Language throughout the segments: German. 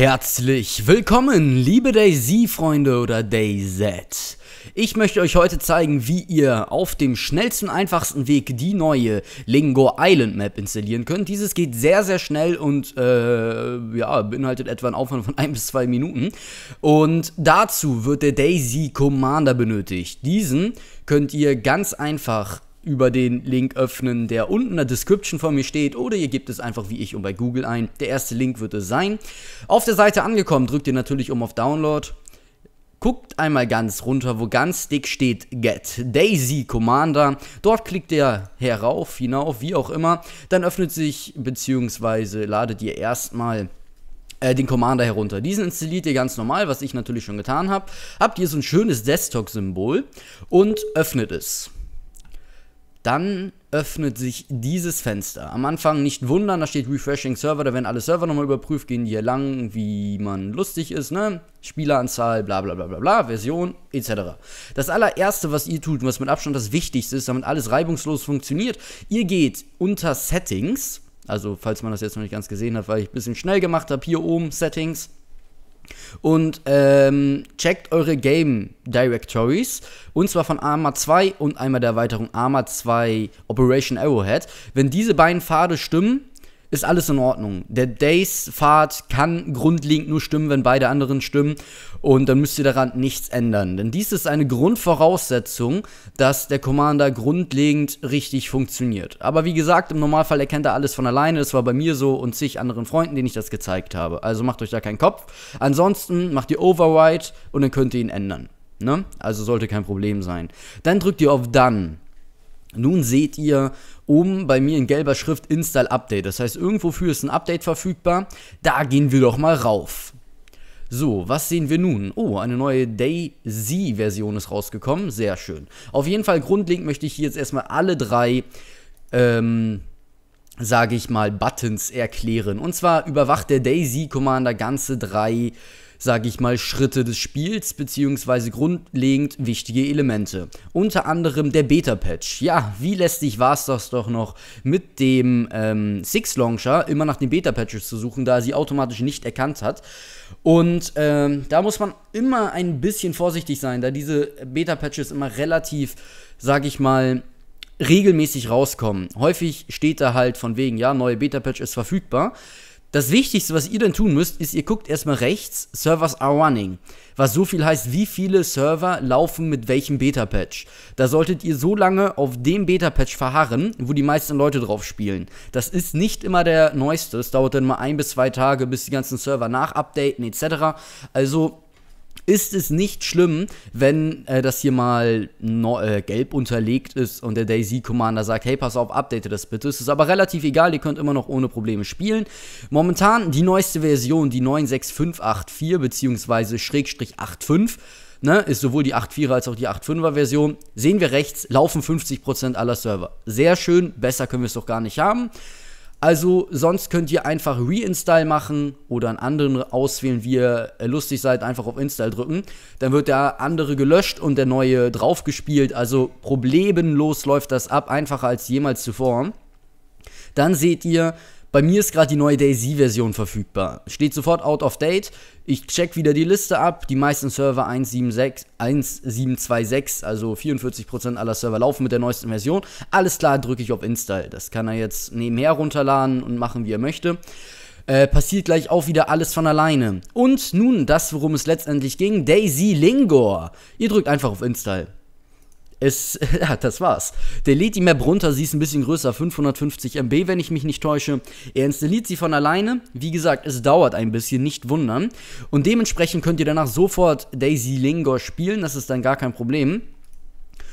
Herzlich willkommen, liebe Daisy-Freunde oder DayZ. Ich möchte euch heute zeigen, wie ihr auf dem schnellsten, einfachsten Weg die neue Lingo Island Map installieren könnt. Dieses geht sehr, sehr schnell und äh, ja, beinhaltet etwa einen Aufwand von ein bis zwei Minuten. Und dazu wird der Daisy Commander benötigt. Diesen könnt ihr ganz einfach über den Link öffnen, der unten in der Description von mir steht, oder ihr gebt es einfach wie ich und bei Google ein. Der erste Link wird es sein. Auf der Seite angekommen, drückt ihr natürlich um auf Download. Guckt einmal ganz runter, wo ganz dick steht Get Daisy Commander. Dort klickt ihr herauf, hinauf, wie auch immer. Dann öffnet sich bzw. ladet ihr erstmal äh, den Commander herunter. Diesen installiert ihr ganz normal, was ich natürlich schon getan habe. Habt ihr so ein schönes Desktop-Symbol und öffnet es dann öffnet sich dieses Fenster. Am Anfang nicht wundern, da steht Refreshing Server, da werden alle Server nochmal überprüft, gehen hier lang, wie man lustig ist, ne? Spieleranzahl, bla bla bla bla bla, Version, etc. Das allererste, was ihr tut was mit Abstand das Wichtigste ist, damit alles reibungslos funktioniert, ihr geht unter Settings, also falls man das jetzt noch nicht ganz gesehen hat, weil ich ein bisschen schnell gemacht habe, hier oben Settings, und ähm, checkt eure Game Directories und zwar von Arma 2 und einmal der Erweiterung Arma 2 Operation Arrowhead. Wenn diese beiden Pfade stimmen, ist alles in Ordnung. Der Days-Pfad kann grundlegend nur stimmen, wenn beide anderen stimmen. Und dann müsst ihr daran nichts ändern. Denn dies ist eine Grundvoraussetzung, dass der Commander grundlegend richtig funktioniert. Aber wie gesagt, im Normalfall erkennt er alles von alleine. Das war bei mir so und zig anderen Freunden, denen ich das gezeigt habe. Also macht euch da keinen Kopf. Ansonsten macht ihr Override und dann könnt ihr ihn ändern. Ne? Also sollte kein Problem sein. Dann drückt ihr auf Done. Nun seht ihr oben bei mir in gelber Schrift Install Update. Das heißt, irgendwofür ist ein Update verfügbar. Da gehen wir doch mal rauf. So, was sehen wir nun? Oh, eine neue DayZ-Version ist rausgekommen. Sehr schön. Auf jeden Fall grundlegend möchte ich hier jetzt erstmal alle drei, ähm, sage ich mal, Buttons erklären. Und zwar überwacht der DayZ-Commander ganze drei sage ich mal, Schritte des Spiels, beziehungsweise grundlegend wichtige Elemente. Unter anderem der Beta-Patch. Ja, wie lästig war es das doch noch, mit dem ähm, Six-Launcher immer nach den Beta-Patches zu suchen, da er sie automatisch nicht erkannt hat. Und ähm, da muss man immer ein bisschen vorsichtig sein, da diese Beta-Patches immer relativ, sage ich mal, regelmäßig rauskommen. Häufig steht da halt von wegen, ja, neue Beta-Patch ist verfügbar. Das Wichtigste, was ihr dann tun müsst, ist, ihr guckt erstmal rechts, Servers are running. Was so viel heißt, wie viele Server laufen mit welchem Beta-Patch. Da solltet ihr so lange auf dem Beta-Patch verharren, wo die meisten Leute drauf spielen. Das ist nicht immer der neueste. Es dauert dann mal ein bis zwei Tage, bis die ganzen Server nachupdaten, etc. Also ist es nicht schlimm, wenn äh, das hier mal no, äh, gelb unterlegt ist und der Daisy Commander sagt, hey, pass auf, update das bitte. Es ist aber relativ egal, ihr könnt immer noch ohne Probleme spielen. Momentan die neueste Version, die 96584 bzw. Schrägstrich 85. Ne, ist sowohl die 8.4er als auch die 8.5er Version. Sehen wir rechts, laufen 50% aller Server. Sehr schön, besser können wir es doch gar nicht haben. Also sonst könnt ihr einfach Reinstall machen oder einen anderen auswählen, wie ihr lustig seid, einfach auf Install drücken. Dann wird der andere gelöscht und der neue draufgespielt. Also problemlos läuft das ab, einfacher als jemals zuvor. Dann seht ihr, bei mir ist gerade die neue Daisy-Version verfügbar. Steht sofort out of date. Ich check wieder die Liste ab. Die meisten Server 1.7.6, 1.7.2.6, also 44% aller Server laufen mit der neuesten Version. Alles klar, drücke ich auf Install. Das kann er jetzt nebenher runterladen und machen, wie er möchte. Äh, passiert gleich auch wieder alles von alleine. Und nun das, worum es letztendlich ging: Daisy Lingor. Ihr drückt einfach auf Install. Es, ja, das war's. Der lädt die Map runter, sie ist ein bisschen größer, 550 MB, wenn ich mich nicht täusche. Er installiert sie von alleine. Wie gesagt, es dauert ein bisschen, nicht wundern. Und dementsprechend könnt ihr danach sofort Daisy Lingor spielen, das ist dann gar kein Problem.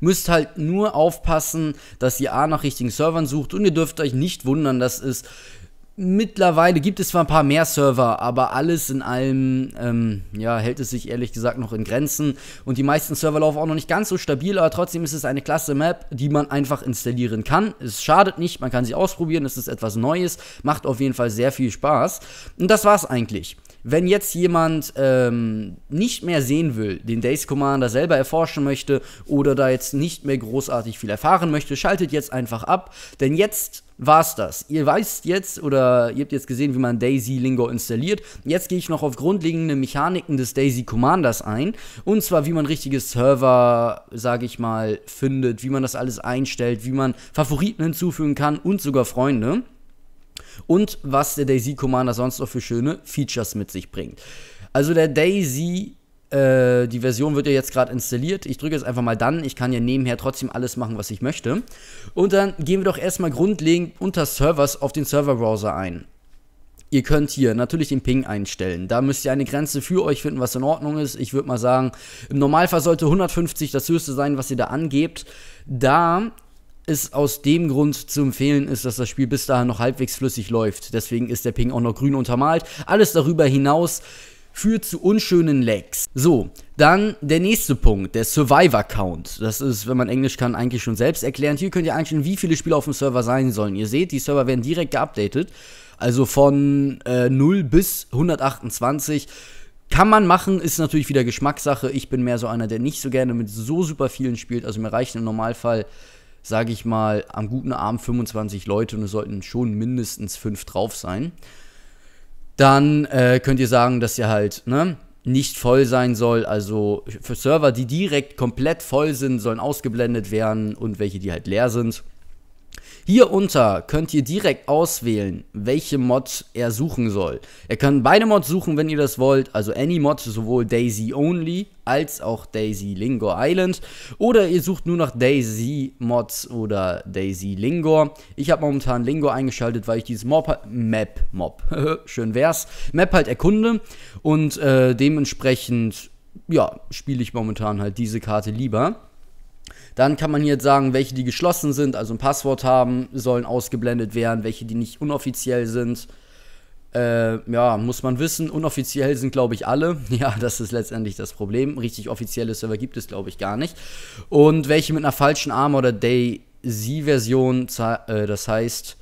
Müsst halt nur aufpassen, dass ihr A nach richtigen Servern sucht und ihr dürft euch nicht wundern, dass es Mittlerweile gibt es zwar ein paar mehr Server, aber alles in allem, ähm, ja, hält es sich ehrlich gesagt noch in Grenzen. Und die meisten Server laufen auch noch nicht ganz so stabil, aber trotzdem ist es eine klasse Map, die man einfach installieren kann. Es schadet nicht, man kann sie ausprobieren, es ist etwas Neues, macht auf jeden Fall sehr viel Spaß. Und das war's eigentlich. Wenn jetzt jemand ähm, nicht mehr sehen will, den Days Commander selber erforschen möchte oder da jetzt nicht mehr großartig viel erfahren möchte, schaltet jetzt einfach ab, denn jetzt war's das. Ihr weißt jetzt oder ihr habt jetzt gesehen, wie man Daisy Lingo installiert. Jetzt gehe ich noch auf grundlegende Mechaniken des Daisy Commanders ein und zwar wie man richtige Server, sage ich mal, findet, wie man das alles einstellt, wie man Favoriten hinzufügen kann und sogar Freunde und was der Daisy Commander sonst noch für schöne Features mit sich bringt. Also der Daisy äh, die Version wird ja jetzt gerade installiert. Ich drücke jetzt einfach mal dann. Ich kann ja nebenher trotzdem alles machen, was ich möchte. Und dann gehen wir doch erstmal grundlegend unter Servers auf den Serverbrowser ein. Ihr könnt hier natürlich den Ping einstellen. Da müsst ihr eine Grenze für euch finden, was in Ordnung ist. Ich würde mal sagen, im Normalfall sollte 150 das höchste sein, was ihr da angebt. Da es aus dem Grund zu empfehlen ist, dass das Spiel bis dahin noch halbwegs flüssig läuft. Deswegen ist der Ping auch noch grün untermalt. Alles darüber hinaus führt zu unschönen Lags. So, dann der nächste Punkt, der Survivor-Count. Das ist, wenn man Englisch kann, eigentlich schon selbst erklärend. Hier könnt ihr einstellen, wie viele Spieler auf dem Server sein sollen. Ihr seht, die Server werden direkt geupdatet. Also von äh, 0 bis 128. Kann man machen, ist natürlich wieder Geschmackssache. Ich bin mehr so einer, der nicht so gerne mit so super vielen spielt. Also mir reichen im Normalfall sage ich mal, am guten Abend 25 Leute und es sollten schon mindestens 5 drauf sein. Dann äh, könnt ihr sagen, dass ihr halt ne, nicht voll sein soll. Also für Server, die direkt komplett voll sind, sollen ausgeblendet werden und welche, die halt leer sind. Hier unter könnt ihr direkt auswählen, welche Mod er suchen soll. Er kann beide Mods suchen, wenn ihr das wollt, also Any Mod, sowohl Daisy Only als auch Daisy Lingor Island. Oder ihr sucht nur nach Daisy Mods oder Daisy Lingor. Ich habe momentan Lingor eingeschaltet, weil ich dieses Mob, Map, Mob, schön wär's, Map halt erkunde und äh, dementsprechend, ja, spiele ich momentan halt diese Karte lieber. Dann kann man hier jetzt sagen, welche die geschlossen sind, also ein Passwort haben, sollen ausgeblendet werden, welche die nicht unoffiziell sind. Äh, ja, muss man wissen. Unoffiziell sind, glaube ich, alle. Ja, das ist letztendlich das Problem. Richtig offizielle Server gibt es, glaube ich, gar nicht. Und welche mit einer falschen Armor- oder Day-Z-Version, äh, das heißt,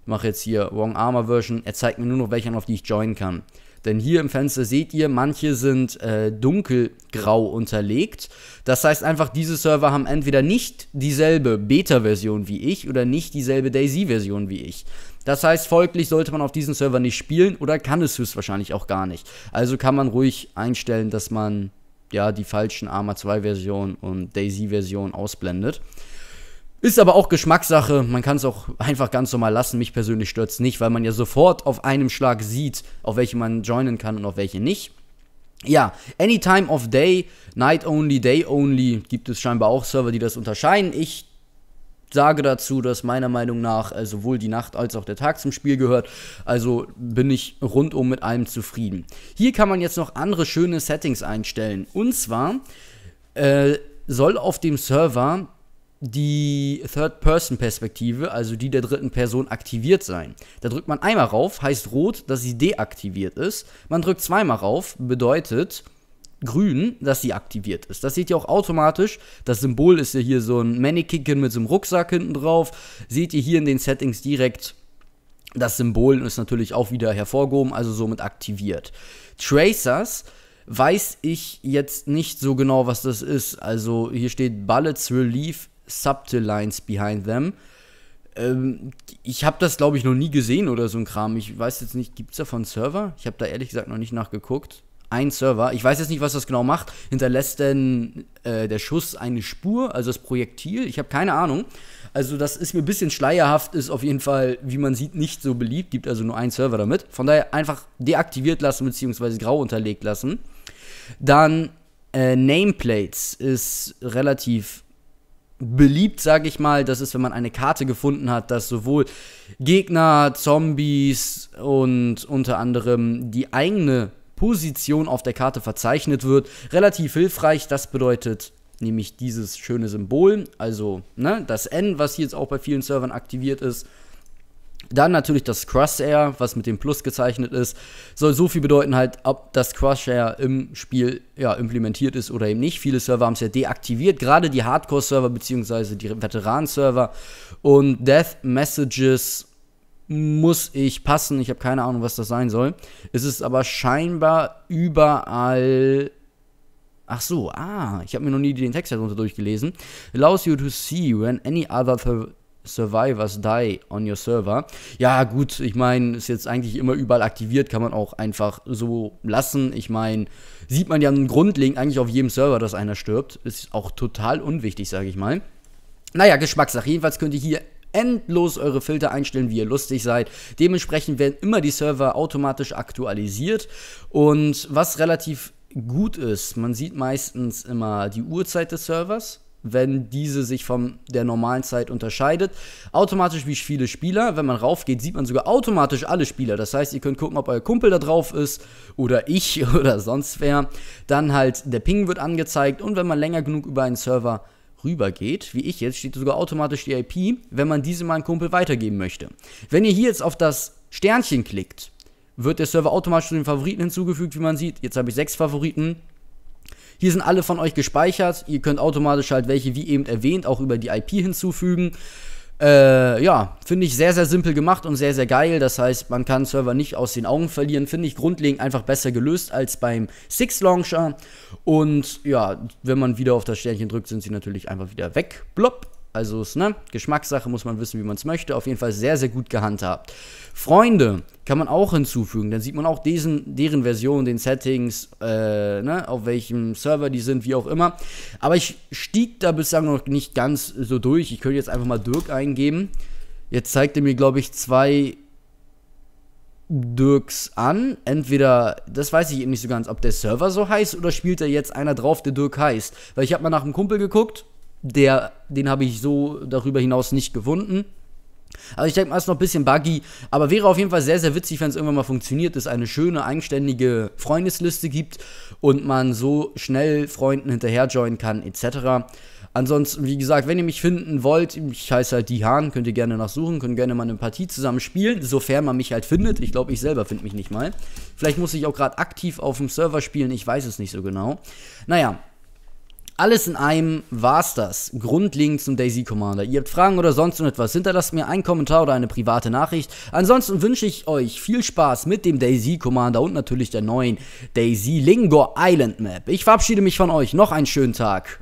ich mache jetzt hier Wrong Armor Version, er zeigt mir nur noch welche an, auf die ich joinen kann. Denn hier im Fenster seht ihr, manche sind äh, dunkelgrau unterlegt. Das heißt einfach, diese Server haben entweder nicht dieselbe Beta-Version wie ich oder nicht dieselbe Daisy-Version wie ich. Das heißt, folglich sollte man auf diesen Server nicht spielen oder kann es höchstwahrscheinlich auch gar nicht. Also kann man ruhig einstellen, dass man ja die falschen Arma 2 Version und Daisy Version ausblendet. Ist aber auch Geschmackssache. Man kann es auch einfach ganz normal lassen. Mich persönlich stört es nicht, weil man ja sofort auf einem Schlag sieht, auf welche man joinen kann und auf welche nicht. Ja, any time of day, night only, day only, gibt es scheinbar auch Server, die das unterscheiden. Ich sage dazu, dass meiner Meinung nach äh, sowohl die Nacht als auch der Tag zum Spiel gehört. Also bin ich rundum mit allem zufrieden. Hier kann man jetzt noch andere schöne Settings einstellen. Und zwar äh, soll auf dem Server die Third-Person-Perspektive, also die der dritten Person, aktiviert sein. Da drückt man einmal rauf, heißt rot, dass sie deaktiviert ist. Man drückt zweimal rauf, bedeutet grün, dass sie aktiviert ist. Das seht ihr auch automatisch. Das Symbol ist ja hier so ein Mannequin mit so einem Rucksack hinten drauf. Seht ihr hier in den Settings direkt. Das Symbol ist natürlich auch wieder hervorgehoben, also somit aktiviert. Tracers weiß ich jetzt nicht so genau, was das ist. Also hier steht Bullets Relief subtle lines behind them. Ähm, ich habe das, glaube ich, noch nie gesehen oder so ein Kram. Ich weiß jetzt nicht, gibt es davon Server? Ich habe da ehrlich gesagt noch nicht nachgeguckt. Ein Server. Ich weiß jetzt nicht, was das genau macht. Hinterlässt denn äh, der Schuss eine Spur, also das Projektil? Ich habe keine Ahnung. Also das ist mir ein bisschen schleierhaft, ist auf jeden Fall, wie man sieht, nicht so beliebt. Gibt also nur einen Server damit. Von daher einfach deaktiviert lassen bzw. grau unterlegt lassen. Dann äh, Nameplates ist relativ beliebt, sage ich mal. Das ist, wenn man eine Karte gefunden hat, dass sowohl Gegner, Zombies und unter anderem die eigene Position auf der Karte verzeichnet wird. Relativ hilfreich. Das bedeutet nämlich dieses schöne Symbol, also ne, das N, was hier jetzt auch bei vielen Servern aktiviert ist. Dann natürlich das Crosshair, was mit dem Plus gezeichnet ist. Soll so viel bedeuten halt, ob das Crosshair im Spiel ja, implementiert ist oder eben nicht. Viele Server haben es ja deaktiviert, gerade die Hardcore-Server bzw. die Veteran-Server. Und Death Messages muss ich passen. Ich habe keine Ahnung, was das sein soll. Es ist aber scheinbar überall. Ach so, ah, ich habe mir noch nie den Text darunter durchgelesen. Allows you to see when any other Survivors die on your server. Ja, gut, ich meine, ist jetzt eigentlich immer überall aktiviert, kann man auch einfach so lassen. Ich meine, sieht man ja grundlegend eigentlich auf jedem Server, dass einer stirbt. Ist auch total unwichtig, sage ich mal. Naja, Geschmackssache. Jedenfalls könnt ihr hier endlos eure Filter einstellen, wie ihr lustig seid. Dementsprechend werden immer die Server automatisch aktualisiert. Und was relativ gut ist, man sieht meistens immer die Uhrzeit des Servers wenn diese sich von der normalen Zeit unterscheidet. Automatisch wie viele Spieler. Wenn man raufgeht, sieht man sogar automatisch alle Spieler. Das heißt, ihr könnt gucken, ob euer Kumpel da drauf ist oder ich oder sonst wer. Dann halt der Ping wird angezeigt und wenn man länger genug über einen Server rübergeht, wie ich jetzt, steht sogar automatisch die IP, wenn man diese mal einen Kumpel weitergeben möchte. Wenn ihr hier jetzt auf das Sternchen klickt, wird der Server automatisch zu den Favoriten hinzugefügt, wie man sieht. Jetzt habe ich sechs Favoriten. Hier sind alle von euch gespeichert. Ihr könnt automatisch halt welche, wie eben erwähnt, auch über die IP hinzufügen. Äh, ja, finde ich sehr, sehr simpel gemacht und sehr, sehr geil. Das heißt, man kann Server nicht aus den Augen verlieren. Finde ich grundlegend einfach besser gelöst als beim Six Launcher. Und ja, wenn man wieder auf das Sternchen drückt, sind sie natürlich einfach wieder weg. Blopp. Also ist ne Geschmackssache, muss man wissen, wie man es möchte. Auf jeden Fall sehr, sehr gut gehandhabt. Freunde kann man auch hinzufügen. Dann sieht man auch diesen, deren Version, den Settings, äh, ne, auf welchem Server die sind, wie auch immer. Aber ich stieg da bislang noch nicht ganz so durch. Ich könnte jetzt einfach mal Dirk eingeben. Jetzt zeigt er mir, glaube ich, zwei Dirks an. Entweder, das weiß ich eben nicht so ganz, ob der Server so heißt oder spielt da jetzt einer drauf, der Dirk heißt. Weil ich habe mal nach einem Kumpel geguckt der, den habe ich so darüber hinaus nicht gefunden. Also ich denke mal, es ist noch ein bisschen buggy, aber wäre auf jeden Fall sehr, sehr witzig, wenn es irgendwann mal funktioniert, dass es eine schöne, eigenständige Freundesliste gibt und man so schnell Freunden hinterher joinen kann, etc. Ansonsten, wie gesagt, wenn ihr mich finden wollt, ich heiße halt die Hahn, könnt ihr gerne nachsuchen, könnt gerne mal eine Partie zusammen spielen, sofern man mich halt findet. Ich glaube, ich selber finde mich nicht mal. Vielleicht muss ich auch gerade aktiv auf dem Server spielen, ich weiß es nicht so genau. Naja, alles in einem war's das. Grundlegend zum Daisy Commander. Ihr habt Fragen oder sonst etwas, hinterlasst mir einen Kommentar oder eine private Nachricht. Ansonsten wünsche ich euch viel Spaß mit dem Daisy Commander und natürlich der neuen Daisy Lingor Island Map. Ich verabschiede mich von euch. Noch einen schönen Tag.